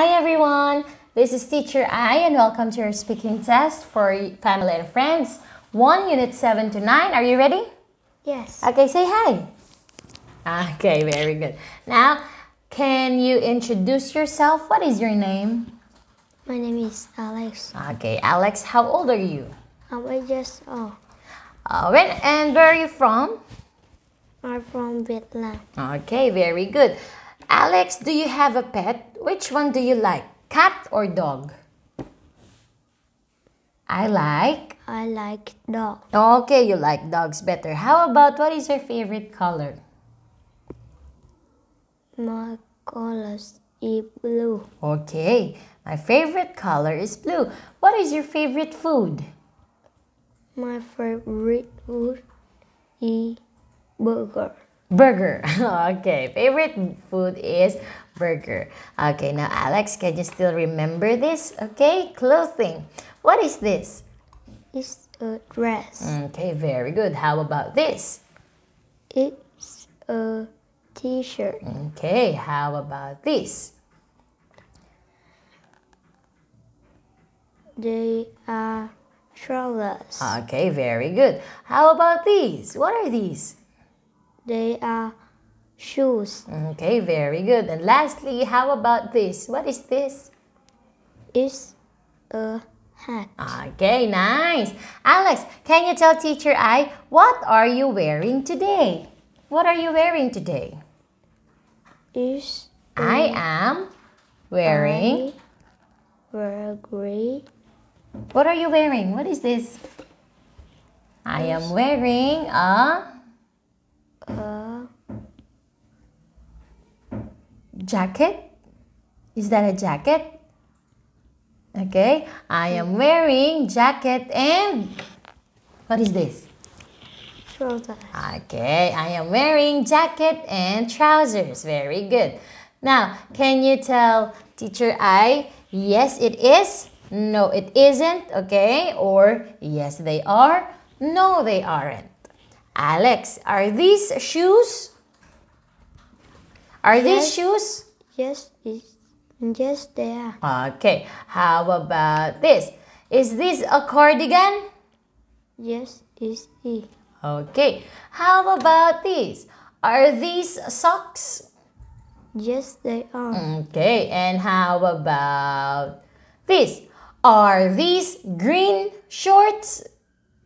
Hi everyone, this is Teacher I and welcome to your speaking test for family and friends. 1 Unit 7 to 9. Are you ready? Yes. Okay, say hi. Okay, very good. Now, can you introduce yourself? What is your name? My name is Alex. Okay, Alex, how old are you? I'm eight years old. Alright, and where are you from? I'm from Vietnam. Okay, very good. Alex, do you have a pet? Which one do you like? Cat or dog? I like. I like dog. Okay, you like dogs better. How about what is your favorite color? My color is blue. Okay, my favorite color is blue. What is your favorite food? My favorite food is burger. Burger. okay, favorite food is burger. Okay, now Alex, can you still remember this? Okay, clothing. What is this? It's a dress. Okay, very good. How about this? It's a t-shirt. Okay, how about this? They are trousers. Okay, very good. How about these? What are these? They are shoes. Okay, very good. And lastly, how about this? What is this? It's a hat. Okay, nice. Alex, can you tell teacher I what are you wearing today? What are you wearing today? Is I am wearing. I wear gray. What are you wearing? What is this? I am wearing a A jacket. Is that a jacket? Okay, I am hmm. wearing jacket and what is this? trousers. Okay, I am wearing jacket and trousers. Very good. Now, can you tell teacher I, yes it is, no it isn't, okay? Or yes they are, no they aren't. Alex, are these shoes? Are these shoes? Yes, yes, they are. Okay, how about this? Is this a cardigan? Yes, it's it. Okay, how about these? Are these socks? Yes, they are. Okay, and how about this? Are these green shorts?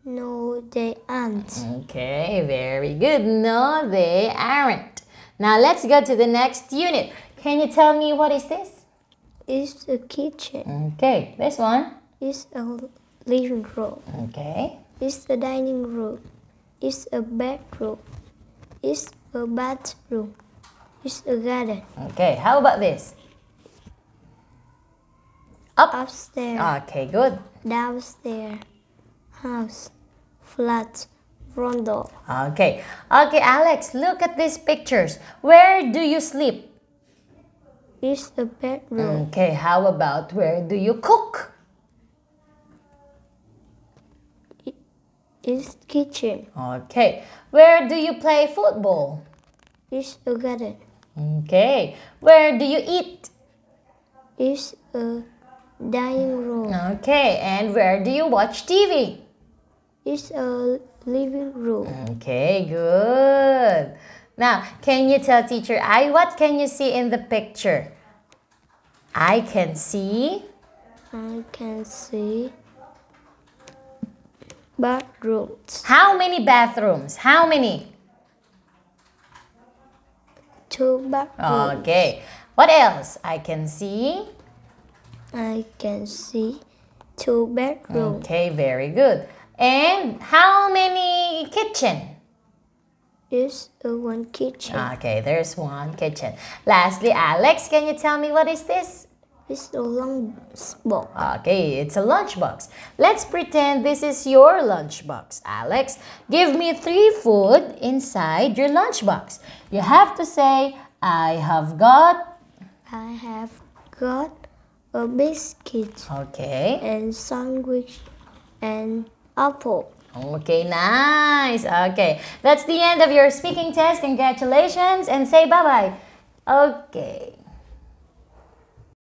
No, they aren't. Okay, very good. No, they aren't. Now let's go to the next unit. Can you tell me what is this? It's a kitchen. Okay, this one. It's a living room. Okay. It's a dining room. It's a bedroom. It's a bathroom. It's a garden. Okay, how about this? Up. Upstairs, Okay, good. downstairs, house, flat, front door. Okay. Okay, Alex, look at these pictures. Where do you sleep? It's the bedroom. Okay, how about where do you cook? It's kitchen. Okay. Where do you play football? It's a garden. Okay. Where do you eat? It's a dining room. Okay. And where do you watch TV? It's a living room. Okay, good. Now, can you tell teacher I what can you see in the picture? I can see I can see bathrooms. how many bathrooms? How many? Two bathrooms. Okay. What else? I can see. I can see two bedrooms. Okay, very good. And how many kitchen? It's a one kitchen. Okay, there's one kitchen. Lastly, Alex, can you tell me what is this? It's a long box. Okay, it's a lunchbox. Let's pretend this is your lunchbox. Alex, give me three food inside your lunchbox. You have to say, I have got. I have got a biscuit Okay. and sandwich and apple. Okay, nice. Okay, that's the end of your speaking test. Congratulations and say bye bye. Okay.